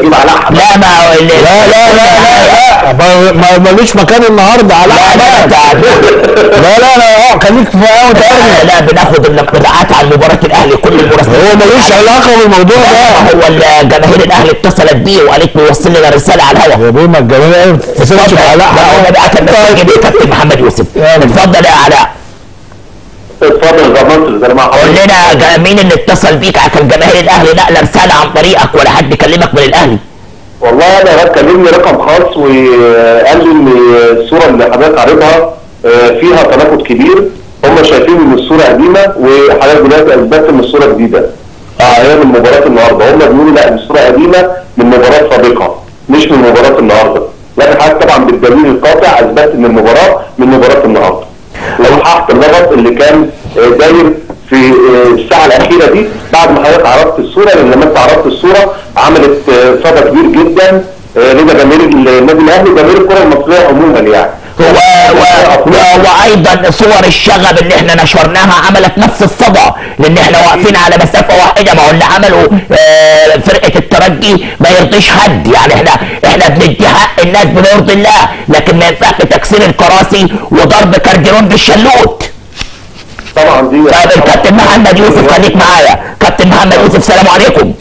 لا ما لا لا لا لا لا ما- ملوش مكان النهارده على لا لا لا لا لا آه خليك في قهوه لا, لا بناخد الانطباعات عن مباراة الاهلي كل المراسلين هو ملوش علاقه بالموضوع ده هو جماهير الاهلي اتصلت بيه وقالت له وصل لنا رسالة على الهواء يا بيه ما الجماهير ما بعلاء لا هو بقى كان كابتن محمد يوسف اتفضل يا علاء ضمنت زي ما قول حضرتك لنا جا- مين اللي اتصل بيك؟ عشان جماهير الأهلي نقل رسالة عن طريقك ولا حد كلمك من الأهلي. والله أنا كلمني رقم خاص وقال لي إن الصورة اللي حضرتك عارضها آه، فيها تناقض كبير. هم شايفين إن الصورة قديمة وحضرتك دلوقتي أثبتت إن الصورة جديدة. آه هي من مباراة النهارده. هم بيقولوا لا الصورة قديمة من مباراة سابقة مش من مباراة النهارده. لكن حضرتك طبعا بالدليل القاطع أثبتت إن المباراة من مباراة النهارده. وصححت اللغط اللي كان داير في آه، الساعة الأخيرة دي بعد ما حضرتك عرضت الصورة لأن لما أنت عرضت الصورة عملت آه، صدى كبير جدا آه، لدى جماهير النادي الأهلي وجماهير الكرة المصرية عموما يعني. و... و... وأيضا صور الشغب اللي إحنا نشرناها عملت نفس الصدى لأن إحنا واقفين على مسافة واحدة ما هو اللي عمله آه، فرقة الترجي ما يرضيش حد. يعني إحنا إحنا بندي حق الناس بنرضي الله لكن ما ينفعش تكسير الكراسي وضرب كارديرون بالشلوت طبعا دي الكابتن محمد يوسف خليك معايا. كابتن محمد يوسف سلام عليكم.